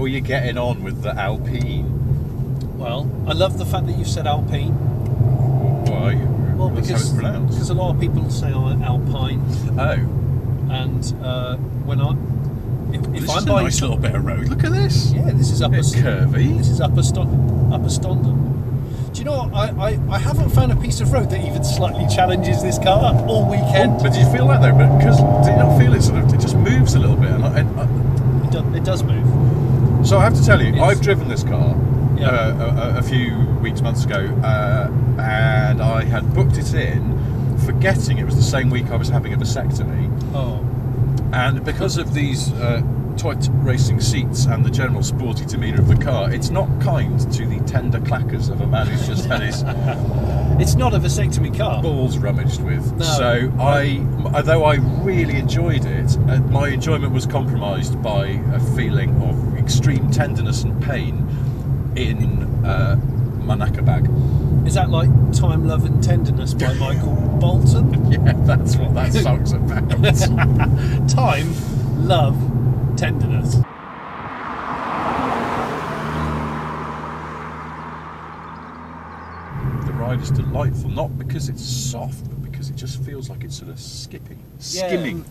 How are you getting on with the Alpine? Well, I love the fact that you said Alpine. Why? Well, That's how it's because because a lot of people say Alpine, Oh, and uh, when I if, if this I'm is a nice little bit of road. Look at this. yeah, this is upper curvy. This is upper Ston- upper Stondon. Do you know what? I, I, I haven't found a piece of road that even slightly challenges this car all weekend. Oh, but do you feel that though? But because do you not feel it sort of? It just moves a little bit. And, I, I, It, do, it does move. So I have to tell you, I've driven this car Yeah. uh, a, a, a few weeks, months ago, uh, and I had booked it in, forgetting it was the same week I was having a vasectomy. Oh, And because of these uh, tight racing seats and the general sporty demeanour of the car, it's not kind to the tender clackers of a man who's just had his it's not a vasectomy car. balls rummaged with. No. So I, although I really enjoyed it, uh, my enjoyment was compromised by a feeling of extreme tenderness and pain in uh, my knacker bag. Is that like Time, Love and Tenderness by Michael Bolton? Yeah, that's what that song's about. Time, Love, Tenderness. the ride is delightful, not because it's soft, but because it just feels like it's sort of skipping, skimming. um,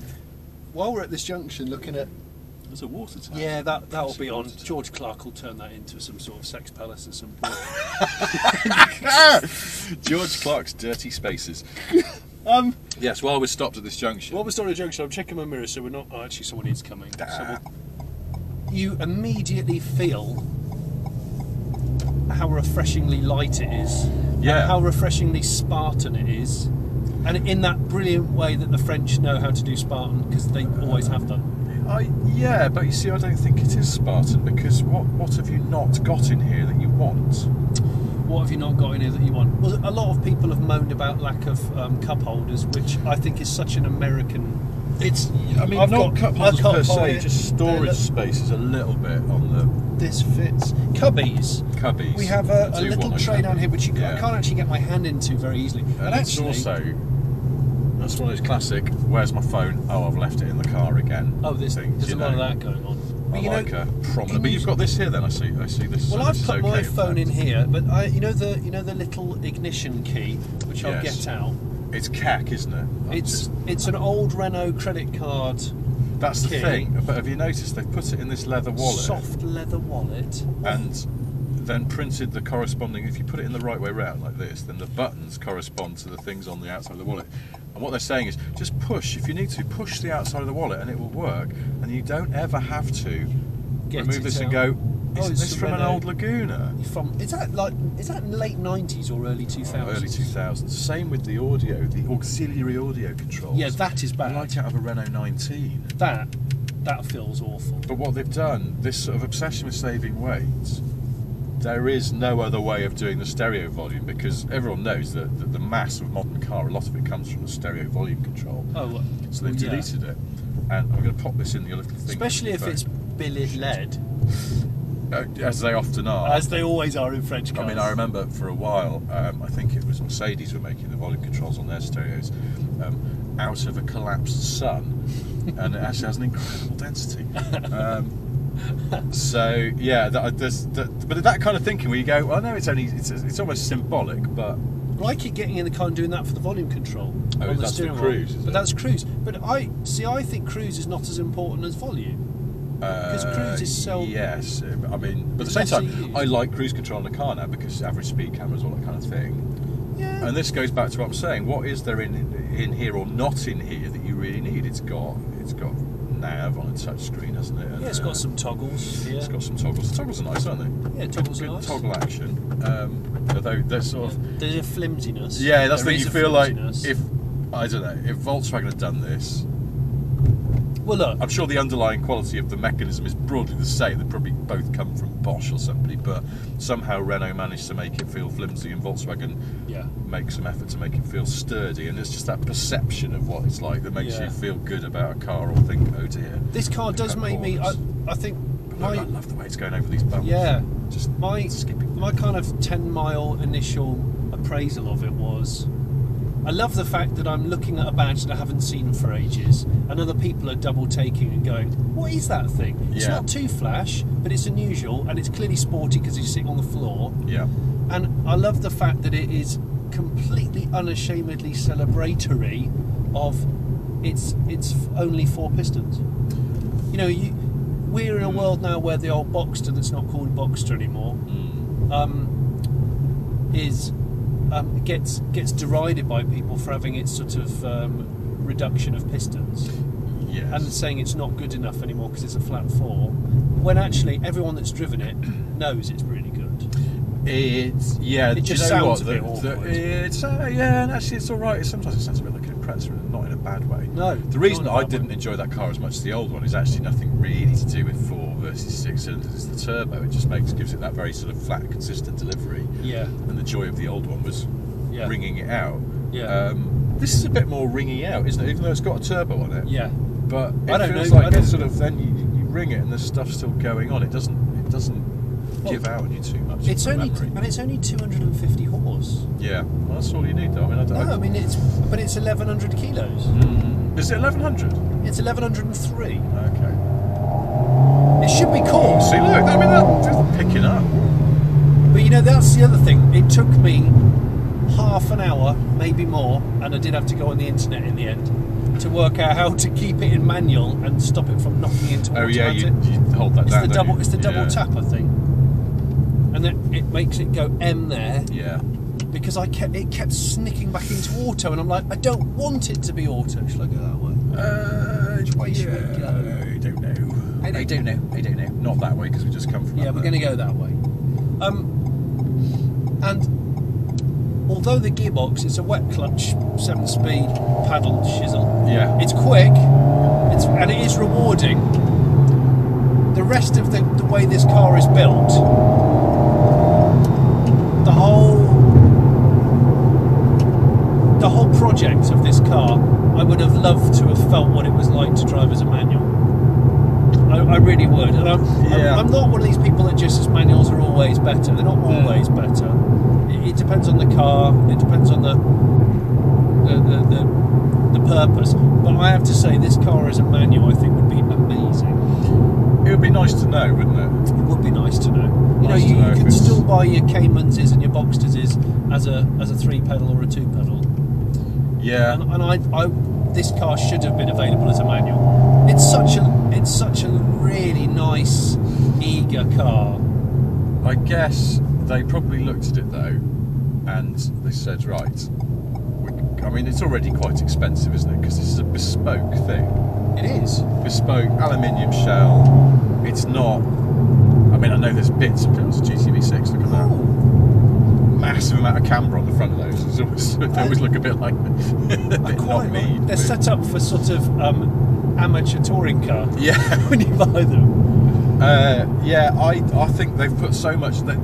while we're at this junction looking at There's a water tank. yeah that that'll be on Water. George Clarke will turn that into some sort of sex palace or some George Clarke's dirty spaces. um Yes, while we're stopped at this junction. while we're stopped at the junction I'm checking my mirror so we're not oh, actually someone is coming so Ah. we'll- you immediately feel how refreshingly light it is Yeah. how refreshingly Spartan it is and in that brilliant way that the French know how to do Spartan because they always have done I, yeah, but you see, I don't think it is Spartan because what what have you not got in here that you want? What have you not got in here that you want? Well, a lot of people have moaned about lack of um, cup holders, which I think is such an American. It's, I mean, I've not got cup holders cup per se, holder. just storage space is a little bit on the This fits cubbies. cubbies. We have a, do little a tray down here, which you ca- I can't actually get my hand into very easily. And And it's actually, also that's one of those classic. Where's my phone? Oh, I've left it in the car again. oh, this thing. there's a you lot of that going on. I But you like know, a prominent. can But you- you've got this here, then. I see. I see this. well, so I've this is put my okay, phone in here, but I, you know the, you know the little ignition key, which I'll Yes. get out. It's CAC, isn't it? I'm It's just- it's an old Renault credit card, that's the key. thing. But have you noticed they've put it in this leather wallet? soft leather wallet. and then printed the corresponding if you put it in the right way round like this then the buttons correspond to the things on the outside of the wallet. And what they're saying is just push. If you need to push the outside of the wallet and it will work and you don't ever have to Get remove this and go Oh, isn't it's this from an old Laguna? From is that like is that late nineties or early two thousands? early 2000s same with the audio the auxiliary audio controls. Yeah, that is bad. like out of a Renault 19 That that feels awful. But what they've done, this sort of obsession with saving weight, there is no other way of doing the stereo volume because everyone knows that, that the mass of modern car, a lot of it comes from the stereo volume control. Oh, So they've yeah. deleted it. And I'm going to pop this in your little thing. especially if phone, it's billet lead, uh, as they often are. as they always are in French cars. I mean, I remember for a while, um, I think it was Mercedes were making the volume controls on their stereos um, out of a collapsed sun, and it actually has an incredible density. Um, so yeah, that, there's, that, but that kind of thinking where you go, well, no, it's only it's, it's almost symbolic, but Well, I keep getting in the car and doing that for the volume control. Oh, on the that's the steering cruise, But it? that's cruise. But I see. I think cruise is not as important as volume. because cruise is so- Uh, yes. I mean, but at the same time, I like cruise control in a car now because average speed cameras, all that kind of thing. Yeah. And this goes back to what I'm saying. What is there in in here or not in here that you really need? It's got it's got nav on a touch screen, hasn't it? And, yeah, it's uh, got some toggles. Yeah. It's got some toggles. The toggles are nice, aren't they? Yeah, toggles are Good nice. toggle action. Um, although they're sort of There's a flimsiness. yeah, that's the thing. You feel like if I don't know if Volkswagen had done this, well, look, I'm sure the underlying quality of the mechanism is broadly the same. They probably both come from Bosch or somebody, but somehow Renault managed to make it feel flimsy, and Volkswagen yeah. make some effort to make it feel sturdy. And it's just that perception of what it's like that makes Yeah. you feel good about a car or think, oh dear. This car does make me. I. I think my I love the way it's going over these bumps. yeah just my skipping. my kind of ten mile initial appraisal of it was. I love the fact that I'm looking at a badge that I haven't seen for ages, and other people are double taking and going, what is that thing? It's Yeah. not too flash, but it's unusual and it's clearly sporty because he's sitting on the floor. Yeah. And I love the fact that it is completely unashamedly celebratory of its its only four pistons. You know, you, we're in a world now where the old Boxster that's not called Boxster anymore Mm. um, is um, gets gets derided by people for having its sort of um, reduction of pistons Yes. and saying it's not good enough anymore because it's a flat four. When actually everyone that's driven it knows it's really good. It's yeah. It just you know sounds what? a bit The- the- it's uh, yeah, and actually it's all right. Sometimes it sounds a bit like an Impreza, and not in a bad way. No, The reason not in a I didn't way. enjoy that car as much as the old one is actually nothing really to do with four versus six cylinders. It's the turbo. It just makes gives it that very sort of flat, consistent delivery. Yeah, And the joy of the old one was yeah, ringing it out. Yeah. Um, this is a bit more ringing out, isn't it? Even though it's got a turbo on it. yeah. But it I don't feels know, I like it's sort of then you, you ring it and there's stuff still going on. It doesn't it doesn't Well, give out on you too much. It's only memory. and it's only 250 horse. Yeah, well, that's all you need though. I mean, I don't. No, I mean it's but it's 1100 kilos. Mm. Is it 1100? It's 1103. It should be cool. See, look, I mean, that's picking up. But you know, that's the other thing. It took me half an hour, maybe more, and I did have to go on the internet in the end to work out how to keep it in manual and stop it from knocking into Oh yeah, you, you hold that it's down. the double. you? It's the double Yeah. tap, I think. And then it makes it go M there Yeah. because I kept it kept snicking back into auto, and I'm like, I don't want it to be auto. Should I go that way? Uh, Which way should we go? I don't know. I don't I don't know. I don't know. Not that way because we just come from. Yeah, we're going to go that way. Um, and although the gearbox is a wet clutch, seven-speed paddle shizzle, Yeah. it's quick, it's and it is rewarding. The rest of the, the way this car is built, the whole the whole project of this car, I would have loved to have felt what it was like to drive as a manual. I, I really would. And I'm, Yeah. I'm, I'm not one of these people that just as manuals are always better. They're not always better. It, it depends on the car. It depends on the the, the, the the purpose. But I have to say, this car as a manual, I think, would be amazing. It would be nice to know, wouldn't it? It would be nice to know. You know, Nice you, know you can still buy your Caymanses and your Boxsters as a as a three pedal or a two pedal. Yeah. and, and I, I, this car should have been available as a manual. It's such a, it's such a really nice, eager car. I guess they probably looked at it though, and they said, right. We, I mean, it's already quite expensive, isn't it? Because this is a bespoke thing. It is. bespoke aluminium shell. It's not. I mean, I know there's bits of it. It's a GTV6. Look at that Oh, massive amount of camber on the front of those. Always, they always look a bit like a bit not quite me. They're but- set up for sort of um, amateur touring car Yeah, when you buy them. uh, yeah. I I think they've put so much that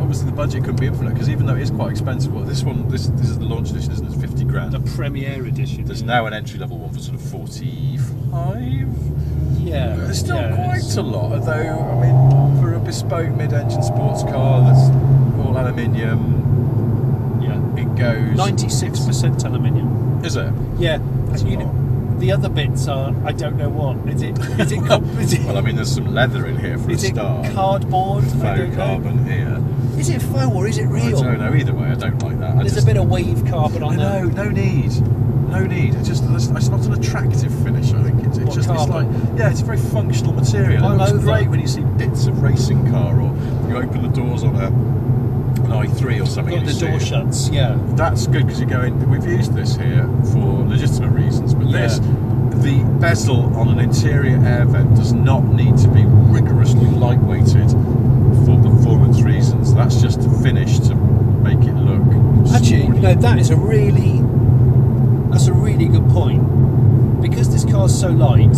obviously the budget couldn't be infinite because even though it is quite expensive, well, this one this this is the launch edition, isn't it? It's fifty grand. The Premier Edition. There's yeah. now an entry level one for sort of forty five. Yeah. It's still yeah, quite it's- a lot, although I mean, for a bespoke mid-engine sports car that's all aluminium, Yeah. it goes. Ninety-six percent aluminium. Is it? Yeah. That's a You know, the other bits are I don't know what. Is it? Is it? is it, Well, I mean, there's some leather in here for is a it start. cardboard? I Faux don't know. carbon here. Is it faux or is it real? I don't know either way. I don't like that. I There's just, a bit of wave carbon I on there. know, no need, no need. It's just it's, not an attractive finish. I think it's, it's just it's like carbon? yeah, it's a very functional material. It looks over. great when you see bits of racing car or you open the doors on a i3 or something. Got the door shuts. Yeah. That's good because you're going. We've used this here for legitimate reasons, but Yeah. this, the bezel on an interior air vent does not need to be rigorously lightweighted for performance reasons. That's just a finish to make it look. Actually, sporty. you know that is a really that's a really good point because this car's so light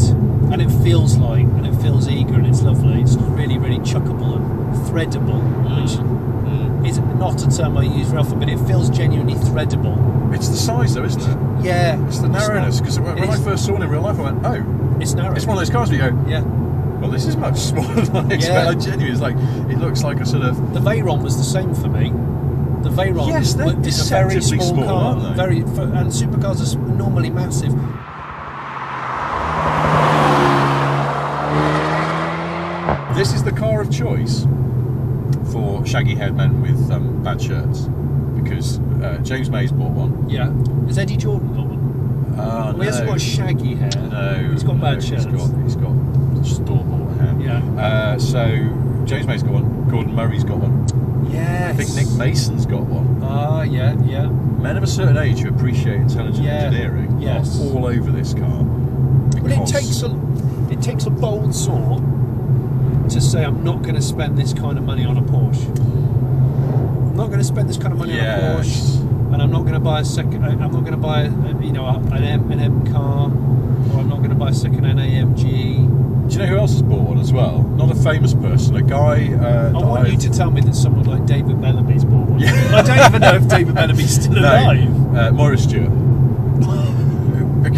and it feels light and it feels eager and it's lovely. It's really really chuckable and threadable, which Mm. Is not a term I use very often, but it feels genuinely threadable. It's the size, though, isn't it? Yeah, It's the narrowness. Because when I first saw it in real life, I went, "Oh, it's narrow. it's one of those cars where you go, yeah. well, this is much smaller than I expected." Yeah. Genuinely, it's like it looks like a sort of The Veyron was the same for me. The Veyron Yes, they're is a very small, small, car, aren't they? very and supercars are normally massive. this is the car of choice for shaggy-haired men with um, bad shirts because uh, James May's bought one. Yeah. Has Eddie Jordan got one? Oh, Well, he hasn't got shaggy hair. No, He's got no, bad shirts. He's got, he's got store-bought hair. Yeah. Uh, so James May's got one. Gordon Murray's got one. Yes. I think Nick Mason's got one. Ah, yeah, yeah. Men of a certain age who appreciate intelligent Yeah, engineering yes. are all over this car. Well, it takes a it takes a bold soul to say I'm not going to spend this kind of money on a Porsche. I'm not going to spend this kind of money Yes. on a Porsche, and I'm not going to buy a second. I'm not going to buy a, you know an M an M car, or I'm not going to buy a second hand AMG. Do you know who else has bought one as well? Not a famous person, a guy. Uh, I want you I've- to tell me that someone like David Bellamy's bought one. Yeah. I don't even know if David Bellamy's still alive. No, uh, Moira Stewart.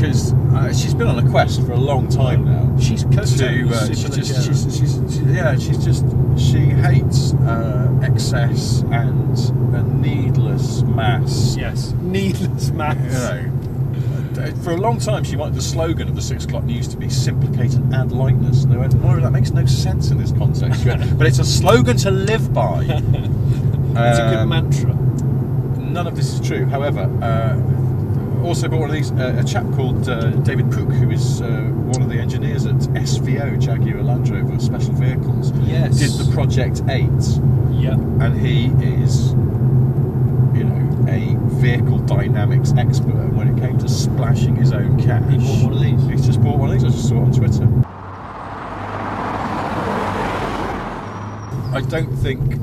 Because uh, she's been on a quest for a long time now. She's to uh, she's just she's, she's, she's yeah she's just she hates uh, excess and a needless mass. yes, needless You maths. know, uh, for a long time she wanted the slogan of the six o'clock news to be simplicate and add lightness. And they went, Moira, that makes no sense in this context. Went, but it's a slogan to live by. It's a good Um, mantra. None of this is true. However, uh, also bought one of these, uh, a chap called uh, David Pook, who is uh, one of the engineers at SVO, Jaguar Land Rover Special Vehicles, Yes. did the Project 8, Yeah. and he is, you know, a vehicle dynamics expert. When it came to splashing his own cash, He bought one of these. He's just bought one of these. I just saw it on Twitter. I don't think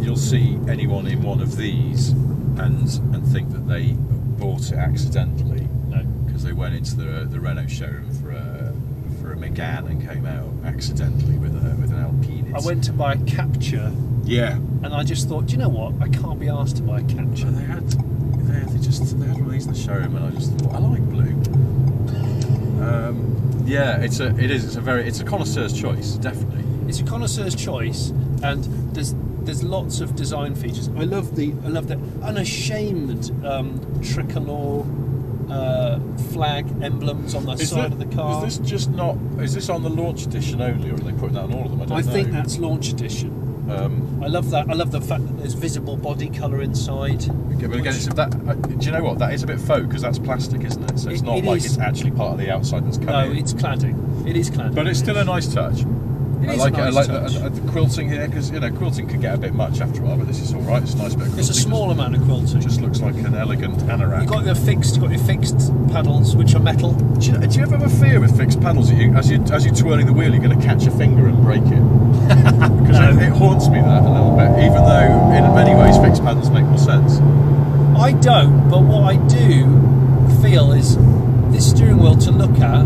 you'll see anyone in one of these and and think that they bought it accidentally No. because they went into the the Renault showroom for a for a Megane and came out accidentally with a with an Alpine. I went to buy a Captur Yeah. and I just thought, do you know what? I can't be asked to buy a Captur. They had they, had, they just they had one of these in the showroom and I just thought I like blue. Um, yeah, it's a it is it's a very it's a connoisseur's choice definitely. It's a connoisseur's choice, and there's there's lots of design features. I love the I love the unashamed um, tricolor uh, flag emblems on the Is side that- of the car. Is this just not? Is this on the launch edition only, or are they putting that on all of them? I don't I know. think that's launch edition. Um, I love that. I love the fact that there's visible body colour inside. okay, but again, it's, that, uh, do you know what? That is a bit faux because that's plastic, isn't it? So it's It- not it like is. it's actually part of the outside that's coming. no, it's cladding. It is cladding. but it's still a nice touch. It I like a it. I like the, uh, the quilting here because you know quilting can get a bit much after a while, but this is all right. It's a nice bit. Of quilting. It's a small amount of quilting. It just looks like an elegant anorak. You've got your fixed, got your fixed paddles, which are metal. Do you, do you ever have a fear with fixed paddles? that you, as you as you're twirling the wheel, you're going to catch a finger and break it? Because No. it, it haunts me that a little bit. Even though in many ways fixed paddles make more sense. I don't, but what I do feel is this steering wheel to look at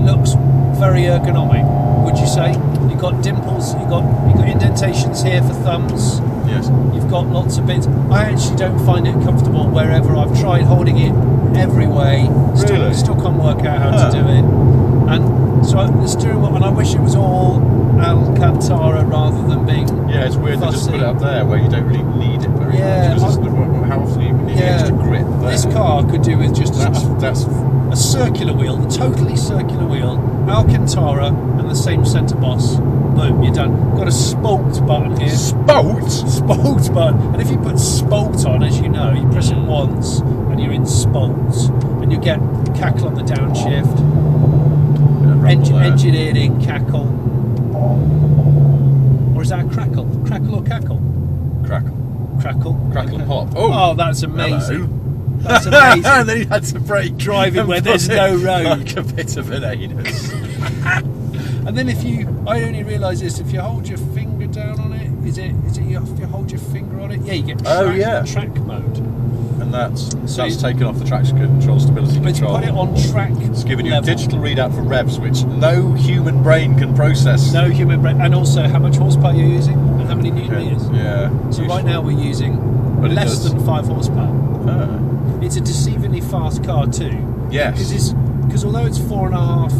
looks very ergonomic. Would you say? You've got dimples. You've got you've got indentations here for thumbs. Yes. You've got lots of bits. I actually don't find it comfortable wherever I've tried holding it every way. Still, Really? still can't work out how to do it. And so the steering wheel, and I wish it was all um, Alcantara rather than being Yeah, it's weird to just put it up there where you don't really need it very Yeah, much. 'cause I- it's the- how often you need Yeah. extra grip there. This car could do with just That's, a, that's a circular wheel, a totally circular wheel, Alcantara, and the same centre boss. Boom, you're done. Got a spoked button here. spout. Spoked button. And if you put spoked on, as you know, you press it once and you're in spoked, and you get cackle on the downshift, Eng- engineered in cackle. Or is that a crackle? Crackle or cackle? Crackle. Crackle. Crackle and Okay. pop. Oh, Oh, that's amazing. Hello. That's amazing. and then he had to brake Driving where there's no road. Like a bit of an anus. And then if you, I only realise this, if you hold your finger down on it, is it, is it you, if you hold your finger on it? Yeah, you get track, Oh, yeah. track mode. and that's So that's taken off the traction control, stability But you control. put it on track It's giving you level. a digital readout for revs, which no human brain can process. No human brain, and also how much horsepower you're using and how many newton meters. Yeah. So right now we're using But less than five horsepower. Ah. It's a deceivingly fast car too. Yes. Because although it's four and a half,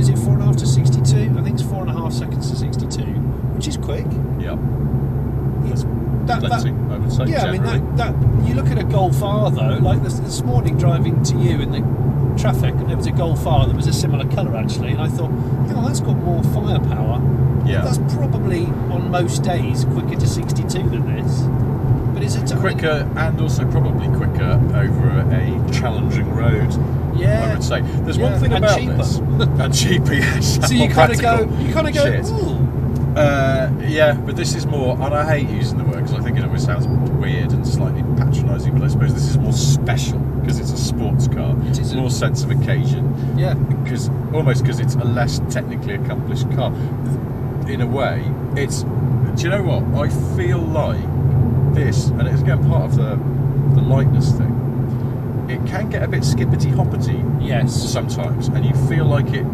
is it four and a half to sixty-two? I think it's four and a half seconds to sixty-two, which is quick. Yeah. It's, that, that, I would say. yeah, I mean that, that you look at a Golf R though. Like this, this morning driving to you in the traffic, and there was a Golf R that was a similar colour actually, and I thought, oh, that's got more firepower. Yeah. That's probably on most days quicker to 62 than this. But is it quicker and also probably quicker over a challenging road. Yeah. I would say. There's Yeah, one thing and about cheaper. this, and cheaper. Yes. So you kind of go, you kind of go. Uh, yeah, but this is more, and I hate using the word because I think it always sounds weird and slightly patronising. But I suppose this is more special because it's a sports car. It is more sense of occasion. Yeah. because almost because it's a less technically accomplished car. In a way, it's. Do you know what? I feel like this, and it's again part of the the lightness thing. It can get a bit skippity hoppity Yes. sometimes, and you feel like it.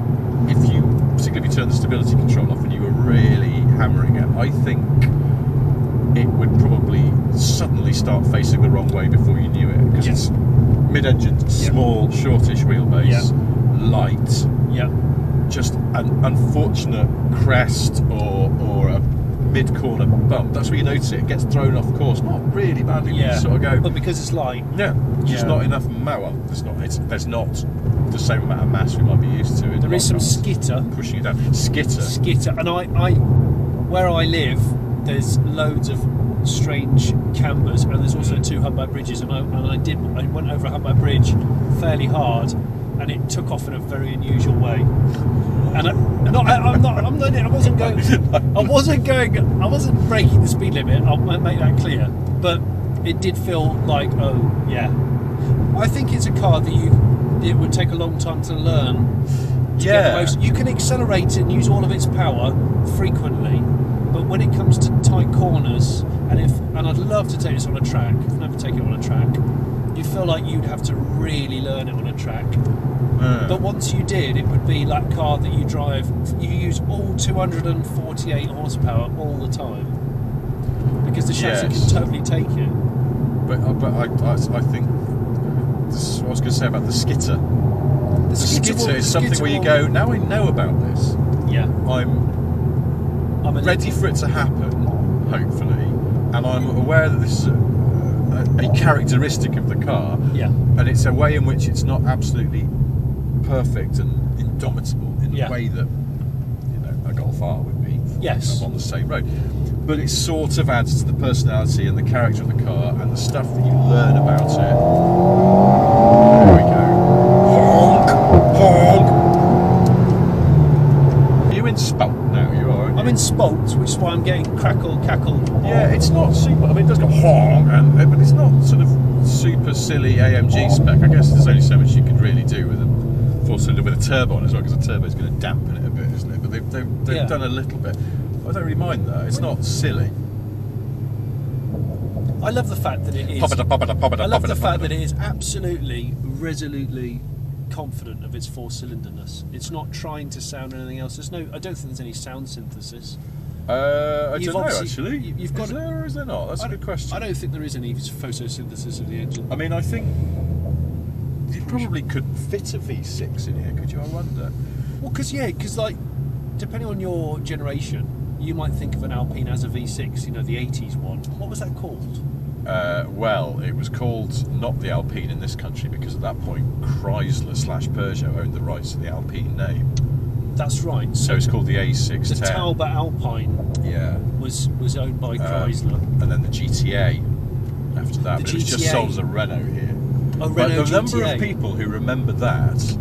If you, particularly if you turn the stability control off and you were really hammering it, I think it would probably suddenly start facing the wrong way before you knew it because Yeah. it's mid-engine, small, shortish wheelbase, light, Yeah. just an unfortunate crest or or a mid-corner bump. That's where you notice it. It gets thrown off course, not really badly. Yeah. you sort of go. But because it's light. Yeah, just Yeah. not enough mower. There's not. It's, there's not the same amount of mass we might be used to. There the is some skitter. pushing it down. Skitter. Skitter. And I, I, where I live, there's loads of strange cambers, and there's also mm. two Humber bridges. And I, and I did, I went over a Humber bridge fairly hard, and it took off in a very unusual way. And I, no, I, I'm not. I'm not. I wasn't going. I wasn't going. I wasn't breaking the speed limit. I'll make that clear. But it did feel like, oh yeah. I think it's a car that you. It would take a long time to learn. To Yeah. most, you can accelerate it and use all of its power frequently, but when it comes to tight corners, and if and I'd love to take this on a track. I've never taken it on a track. You feel like you'd have to really learn it on a track. Yeah. But once you did, it would be that car that you drive. You use all 248 horsepower all the time because the chassis Yes. can totally take it. But uh, but I, I, I think this, what I was going to say about the skitter. The, The skitter will- is something skitter where you go. Now I know about this. Yeah, I'm I'm ready for it to happen, hopefully, and I'm aware that this is a characteristic of the car. Yeah. and it's a way in which it's not absolutely perfect and indomitable in Yeah. the way that you know a Golf R would be. Yes. on the same road, but it sort of adds to the personality and the character of the car and the stuff that you learn about it. There we go. Honk, honk. Are you in Spout now? You are. aren't I'm you? in Spalt, which is why I'm getting crackle cackle. Yeah, it's not super. I mean, it does go honk, and, but it's not sort of super silly AMG spec. I guess there's only so much you could really do with a four cylinder with a turbo on as well, because the turbo is going to dampen it a bit, isn't it? But they've, they've, they've Yeah. done a little bit. I don't really mind that. It's not silly. I love the fact that it is. Pop it up, pop it up, pop it I love the fact that it is absolutely, resolutely confident of its four-cylinderness. It's not trying to sound anything else. There's no. I don't think there's any sound synthesis. Uh, I You've don't know actually. you- you've got- is there or is there not? That's I a good question. I don't think there is any photosynthesis of the engine. I mean, I think you probably could fit a V6 in here. Could you? I wonder. Well, because yeah, because like, depending on your generation, you might think of an Alpine as a V6. You know, the '80s one. What was that called? Uh, well, it was called not the Alpine in this country because at that point Chrysler slash Peugeot owned the rights to the Alpine name. That's right. So it's called the the A610. Talbot Alpine Yeah. was was owned by Um, Chrysler. and then the GTA after that. The but it was just GTA. sold as a Renault here. Oh, but Renault the number of people who remember that,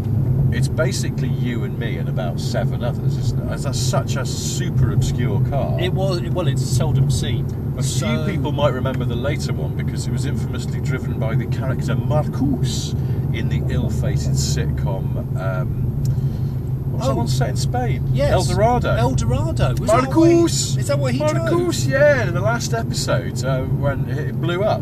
it's basically you and me and about seven others, isn't it? That's such a super obscure car. It was well, it's seldom seen. A few people might remember the later one because it was infamously driven by the character Marcus in the ill-fated sitcom. Um, what was that Oh. one set in Spain? Yes, Eldorado. El Dorado. Was that what he- Is that what he drove? Marcus, yeah. In the last episode, uh, when it blew up,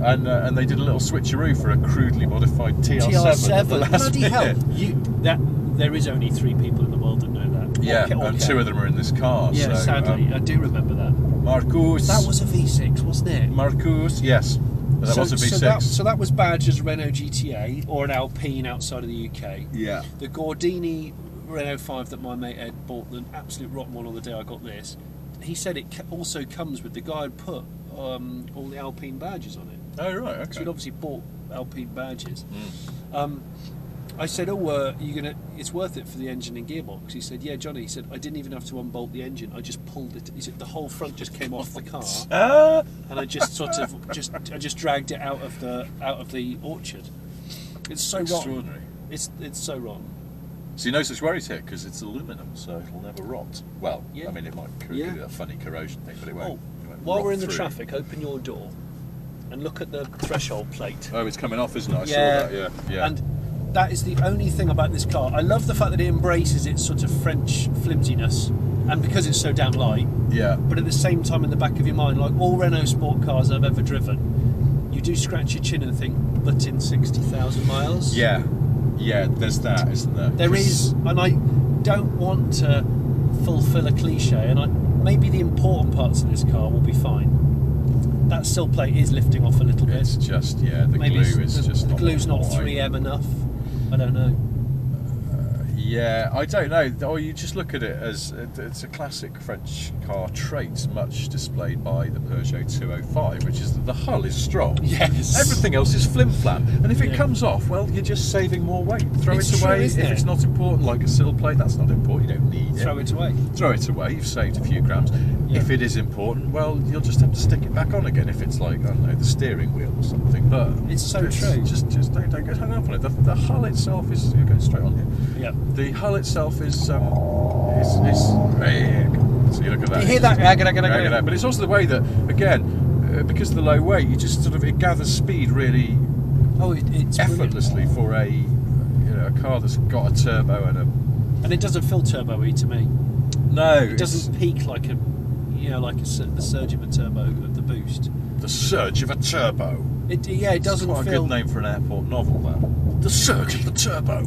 and uh, and they did a little switcheroo for a crudely modified TR7. at the TR7. last Bloody hell! You that there is only three people in the world that know that. Yeah, Or ca- or and can. two of them are in this car. Yeah, so, sadly, um, I do remember that. Marcus. That was a V6, wasn't it? Marcus. Yes, that so, was a V6. So that, so that was badged as Renault GTA or an Alpine outside of the UK. yeah. The Gordini Renault 5 that my mate Ed bought, the absolute rotten one on the day I got this, he said it also comes with the guy had put um, all the Alpine badges on it. Oh right. okay. So we'd obviously bought Alpine badges. Mm. Um, I said, "Oh, uh, you gonna? It's worth it for the engine and gearbox." He said, "Yeah, Jonny." He said, "I didn't even have to unbolt the engine. I just pulled it. He said the whole front just came off the car, Ah, and I just sort of just I just dragged it out of the out of the orchard. It's so wrong. extraordinary. It's it's so wrong. So no such worries here because it's aluminum, so it'll never rot. Well, Yeah. I mean, it might Yeah. do a funny corrosion thing, but it won't. Oh, it won't while we're in the traffic, open your door and look at the threshold plate. Oh, it's coming off, isn't it? I Yeah. saw that. Yeah, yeah. And that is the only thing about this car. I love the fact that it embraces its sort of French flimsiness, and because it's so damn light. yeah. But at the same time, in the back of your mind, like all Renault sport cars I've ever driven, you do scratch your chin and think, but in sixty thousand miles. Yeah, yeah. There's that, isn't there? There is, and I don't want to fulfil a cliche, and I maybe the important parts of this car will be fine. That sill plate is lifting off a little bit. It's just yeah. The maybe glue is the, just the not glue's not 3M enough. I don't know. Yeah, I don't know. Or you just look at it as it's a classic French car trait, much displayed by the Peugeot 205, which is that the hull is strong. Yes. Everything else is flim flam, and if it Yeah. comes off, well, you're just saving more weight. Throw It's it away isn't if it? it's not important, like a sill plate. That's not important. You don't need it. Throw it away. Throw it away. You've saved a few grams. Yeah. If it is important, well, you'll just have to stick it back on again. If it's like I don't know the steering wheel or something. But It's so true. Just, just don't, don't get hung up on it. The, the hull itself is. You're going straight on here. Yeah. The hull itself is um, is, is so you look at that. You hear that? it's- But it's also the way that again, uh, because of the low weight, you just sort of it gathers speed really Oh, it, it's brilliant. effortlessly for a you know a car that's got a turbo and a and it doesn't feel turbo-y to me. no. It doesn't peak like a, you know, like a, the surge of a turbo of the boost. The surge of a turbo. It yeah, it doesn't quite a good name for an airport novel. That. The surge of the turbo.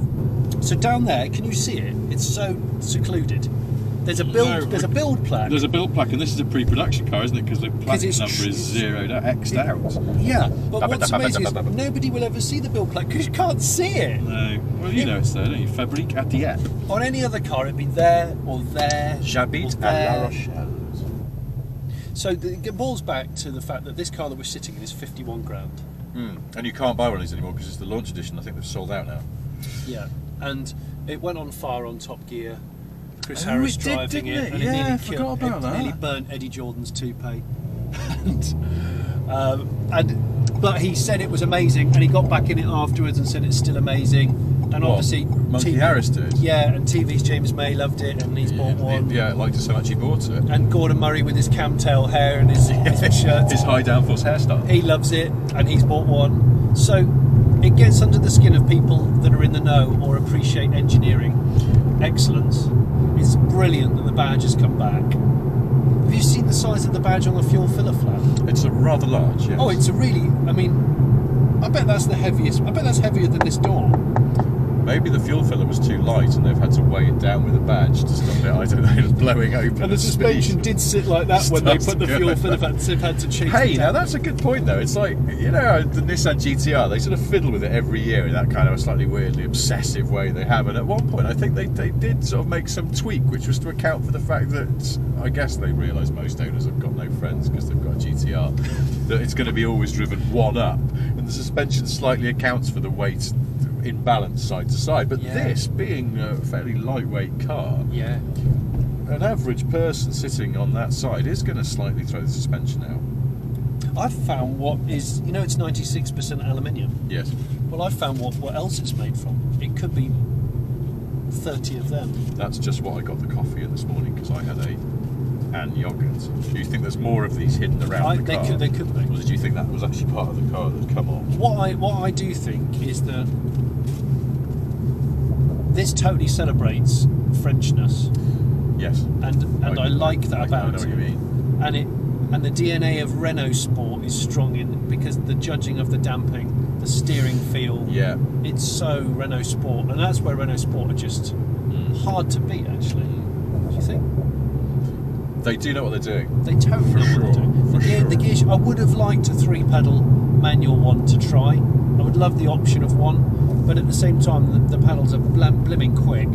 So down there, can you see it? It's so secluded. There's a build. No, there's a build plaque. There's a build plaque, and this is a pre-production car, isn't it? Because the plaque number tr- is zeroed out, xed out. yeah, but what's amazing is nobody will ever see the build plaque because you can't see it. No. Well, you know it's there, don't you? Fabrique à Dieppe. On any other car, it'd be there or there. J'habite or à La. Rochelle. So the, it balls back to the fact that this car that we're sitting in is 51 grand. Mm. And you can't buy one of these anymore because it's the launch edition. I think they've sold out now. Yeah, and it went on fire on Top Gear. Chris Oh, Harris it did, driving didn't it, it? and Yeah, it I nearly forgot killed, about it that. nearly burnt Eddie Jordan's toupee. and, um, and but he said it was amazing, and he got back in it afterwards and said it's still amazing. And What, obviously, Monkey Harris did? Yeah, and TV's James May loved it, and he's bought one. Yeah, liked it so much he bought it. And Gordon Murray with his Kammtail hair and his, his shirt. His high downforce hairstyle. He loves it, and he's bought one. So it gets under the skin of people that are in the know or appreciate engineering excellence. It's brilliant that the badge has come back. Have you seen the size of the badge on the fuel filler flap? It's a rather large, yes. Oh, it's a really. I mean, I bet that's the heaviest. I bet that's heavier than this door. Maybe the fuel filler was too light and they've had to weigh it down with a badge to stop it, I don't know, blowing open. And the suspension did sit like that when they put the fuel filler flap. They've had to chase Hey, now that's a good point though. It's like, you know, the Nissan GTR, they sort of fiddle with it every year in that kind of a slightly weirdly obsessive way they have. And at one point, I think they, they did sort of make some tweak, which was to account for the fact that I guess they realise most owners have got no friends because they've got a GTR, that it's going to be always driven one up. And the suspension slightly accounts for the weight imbalance side to side. But Yeah. this, being a fairly lightweight car, Yeah. an average person sitting on that side is going to slightly throw the suspension out. I've found what is, you know, it's 96% aluminium. Yes. Well, I've found what, what else it's made from. It could be 30 of them. That's just what I got the coffee in this morning because I had a and yogurt. Do you think there's more of these hidden around I, the they, car? could, they could be. Or did you think that was actually part of the car that come off? What I, what I do think is that this totally celebrates Frenchness, Yes. and and I, like that I, about I know what you it. mean. And it and the DNA of Renault Sport is strong in because the judging of the damping, the steering feel. Yeah. It's so Renault Sport, and that's where Renault Sport are just mm. hard to beat. Actually, do you think? They do know what they're doing. They totally For know what sure, they're doing. The for gear, the sure. gear, sh- I would have liked a three-pedal manual one to try. I would love the option of one, but at the same time, the, the pedals are blam, blimming quick.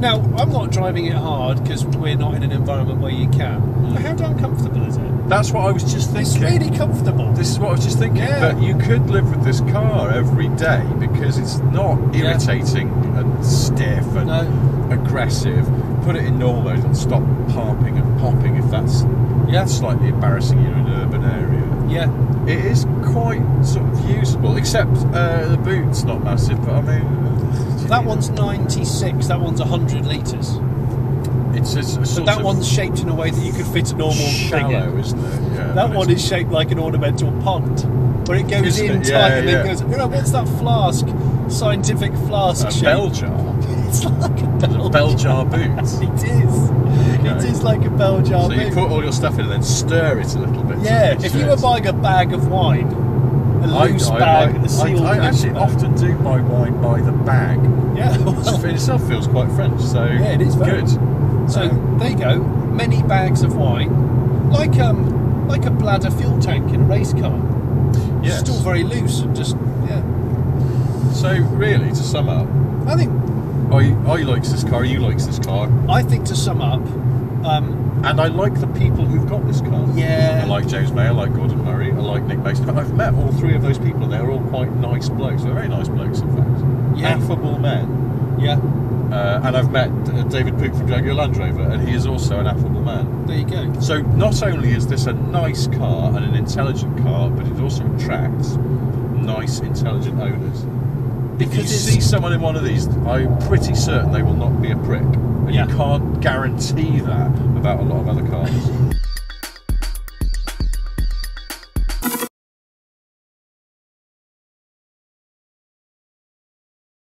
Now, I'm not driving it hard because we're not in an environment where you can. But how damn comfortable is it? That's what I was just thinking. It's thinking. really comfortable. This is what I was just thinking. Yeah. That you could live with this car every day because it's not Yeah. irritating and stiff and No. aggressive. Put it in normal mode and stop harping and popping if that's Yeah. slightly embarrassing you in an urban area. Yeah. It is quite sort of usable, except uh, the boot's not massive. But I mean, uh, That one's 96. That one's 100 litres. it's a, a But that one's shaped in a way that you could fit a normal thing shallow, in. isn't it? Yeah. That one is shaped like an ornamental pond, where it goes in it? tight Yeah, and yeah. then goes. You know, what's that flask? Scientific flask a shape. bell jar. It's like a bell, A bell jar boot. It is. It Okay. is like a bell jar So you put all your stuff in and then stir it a little bit. yeah, it if you were buying a bag of wine, a loose I, bag, I, a sealed I, I actually bag. often do buy wine by the bag. Yeah, well, in itself feels quite French. So Yeah, it is good. So Um, there you go. Many bags of wine, like um, like a bladder fuel tank in a race car. yes. Still very loose and just yeah. So really, to sum up, I think I I likes this car. You likes this car, I think to sum up, um, and I like the people who've got this car. yeah, I like James May, I like Gordon Murray, I like Nick Mason. Fact, I've met all three of those people, and they're all quite nice blokes. They're very nice blokes, in fact. Yeah. Affable men. yeah. Uh, and I've met uh, David Pook from Jaguar Land Rover, and he is also an affable man. There you go. So not only is this a nice car and an intelligent car, but it also attracts nice, intelligent owners. If you see someone in one of these, I'm pretty certain they will not be a prick. And Yeah. you can't guarantee that about a lot of other cars.